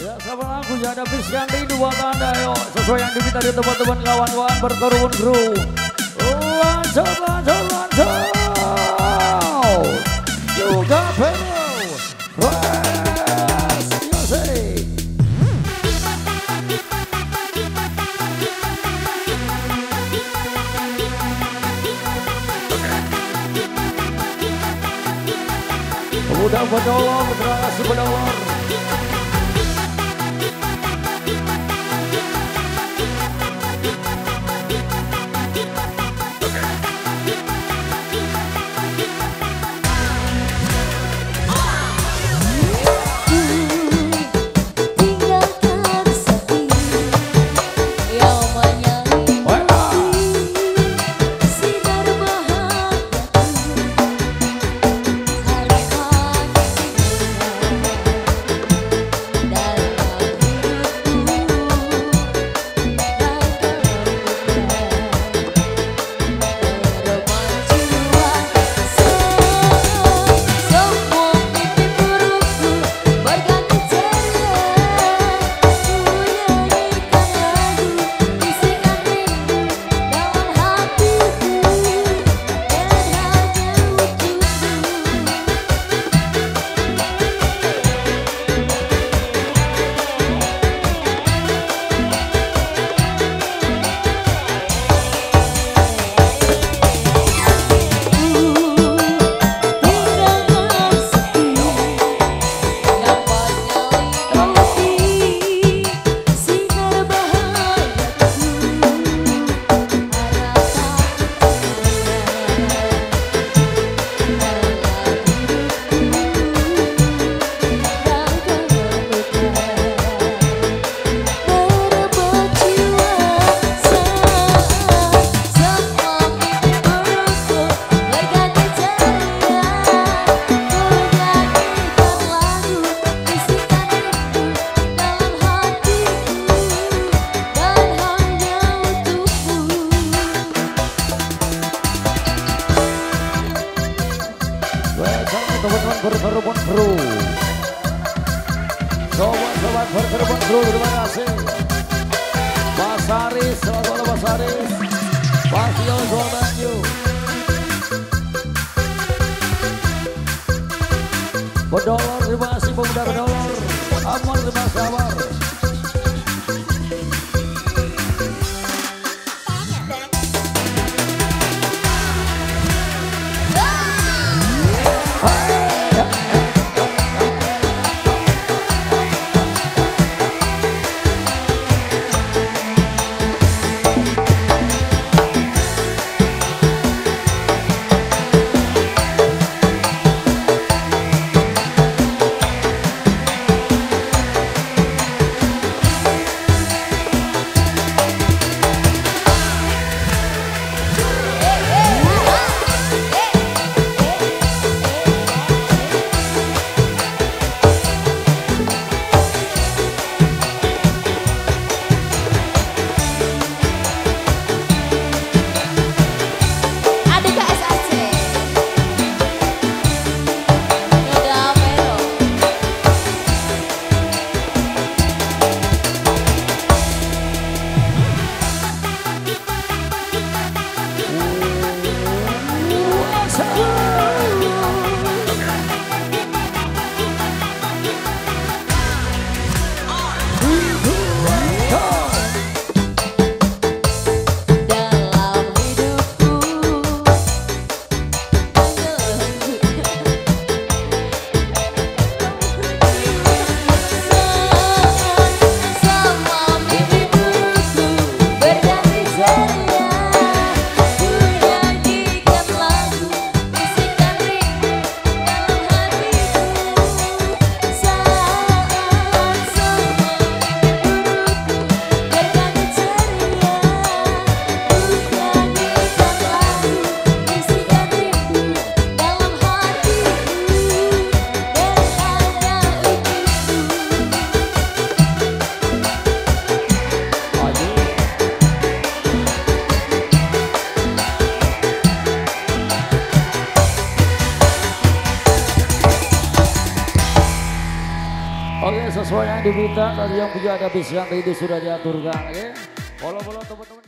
Ya sama lagu ya ada Fiskan rindu buat anda yuk Sesuai yang diminta di teman-teman kawan-kawan berkerumun kru. Lancar, lancar, lancar Juga penuh. Fresh Music. Udah penolong, terima kasih Berkerumun kru Sobat-sobat berkerumun kru terima kasih. Mas Haris, selamat malam Mas Haris Mas selamat you Bedolor, terima kasih pemuda bedolor Aman, terima kasih sesuai yang diminta tadi yang punya ada bis yang tadi sudah diaturkan oke. Follow follow teman-teman.